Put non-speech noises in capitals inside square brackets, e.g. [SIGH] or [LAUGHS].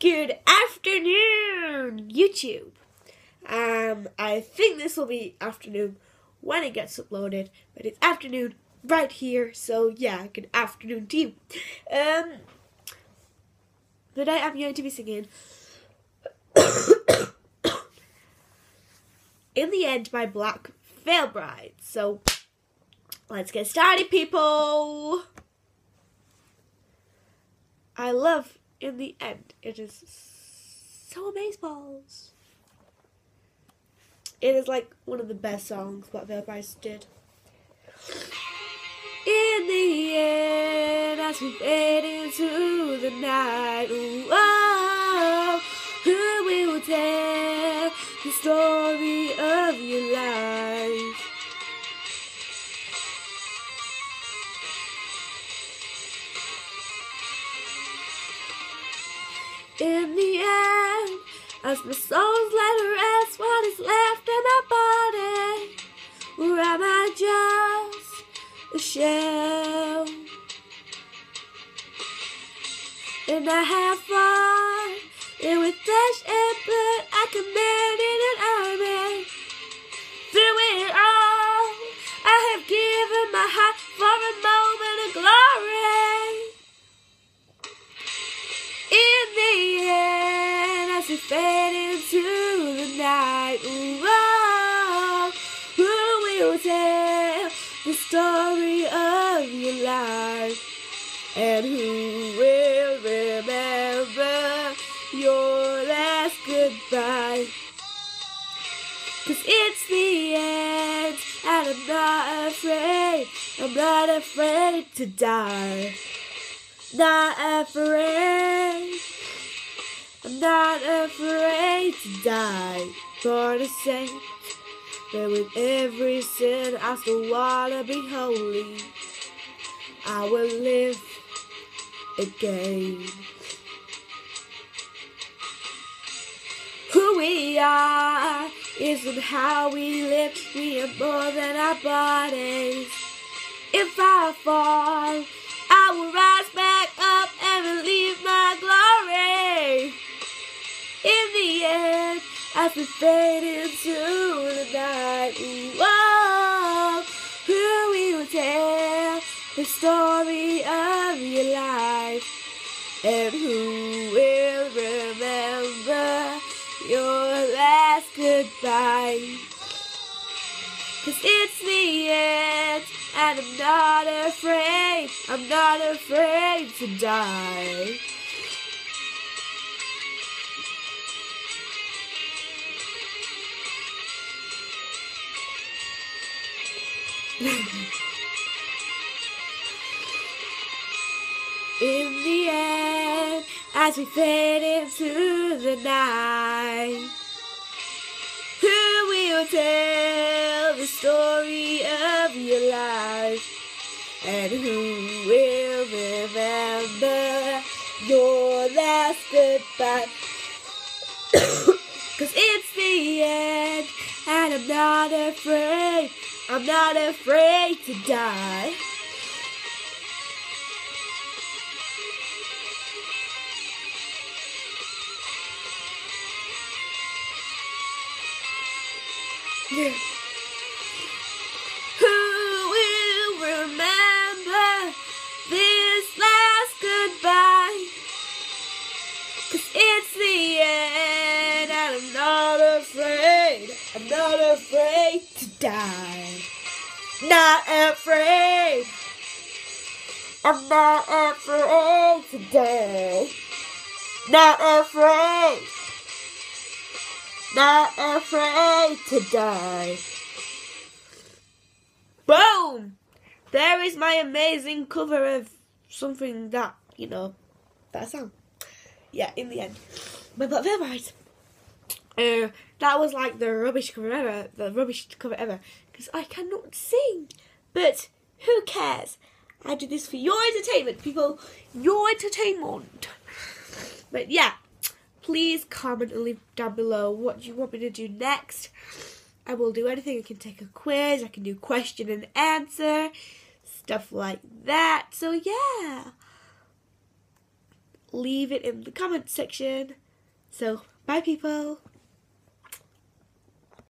Good afternoon, YouTube. Um, I think this will be afternoon when it gets uploaded, but it's afternoon right here, so yeah, good afternoon to you. Um, today I'm going to be singing [COUGHS] In the End by Black Veil Bride. So let's get started, people. I love In the End. It is so amazeballs. It is like one of the best songs Veil Bride did. In the end, as we fade into the night, oh, who will tell the story of your life? As my soul's let rest, what is left in my body? Or am I just a shell? And I have fought it with into the night, who will tell the story of your life? And who will remember your last goodbye? Cause it's the end, and I'm not afraid, I'm not afraid to die. Not afraid, I'm not afraid to die. For the sake that with every sin I still wanna be holy. I will live again. Who we are isn't how we live. We are more than our bodies. If I fall, end, as we fade into the night, whoa, who will tell the story of your life? And who will remember your last goodbye? Cause it's the end, and I'm not afraid, I'm not afraid to die. [LAUGHS] In the end, as we fade into the night, who will tell the story of your life? And who will remember your last goodbye? [COUGHS] Cause it's the end, and I'm not afraid, I'm not afraid to die. Who Not afraid. I'm not afraid to die. Not afraid. Not afraid to die. Boom! There is my amazing cover of something that, you know, that song. Yeah, in the end. But, but right. Uh, that was like the rubbish cover ever, the rubbish cover ever, because I cannot sing. But who cares? I do this for your entertainment, people. Your entertainment. But yeah, please comment and leave down below what you want me to do next. I will do anything. I can take a quiz, I can do question and answer, stuff like that. So yeah. leave it in the comment section. So, bye people.